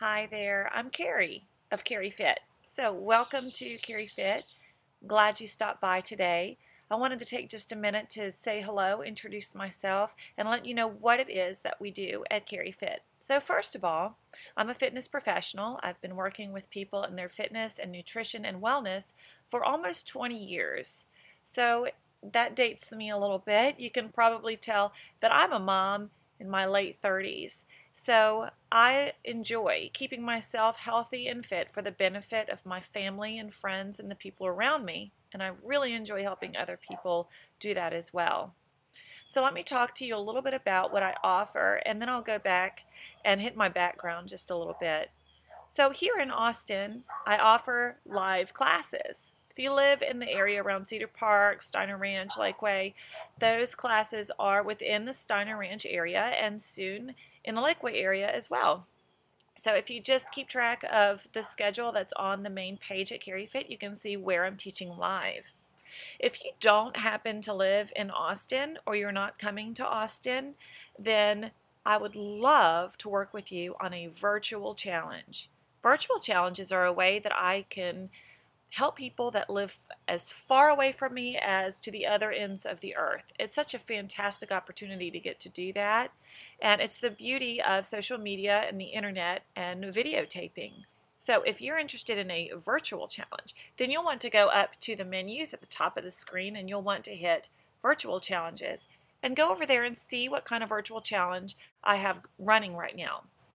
Hi there, I'm Carrie of Carrie Fit. So, welcome to Carrie Fit. Glad you stopped by today. I wanted to take just a minute to say hello, introduce myself, and let you know what it is that we do at Carrie Fit. So, first of all, I'm a fitness professional. I've been working with people in their fitness and nutrition and wellness for almost 20 years. So, that dates me a little bit. You can probably tell that I'm a mom in my late 30s. So I enjoy keeping myself healthy and fit for the benefit of my family and friends and the people around me. And I really enjoy helping other people do that as well. So let me talk to you a little bit about what I offer, and then I'll go back and hit my background just a little bit. So here in Austin, I offer live classes. If you live in the area around Cedar Park, Steiner Ranch, Lakeway, those classes are within the Steiner Ranch area and soon in the Lakeway area as well. So if you just keep track of the schedule that's on the main page at CarrieFit, you can see where I'm teaching live. If you don't happen to live in Austin or you're not coming to Austin, then I would love to work with you on a virtual challenge. Virtual challenges are a way that I can help people that live as far away from me as to the other ends of the earth. It's such a fantastic opportunity to get to do that. And it's the beauty of social media and the internet and videotaping. So if you're interested in a virtual challenge, then you'll want to go up to the menus at the top of the screen and you'll want to hit virtual challenges and go over there and see what kind of virtual challenge I have running right now.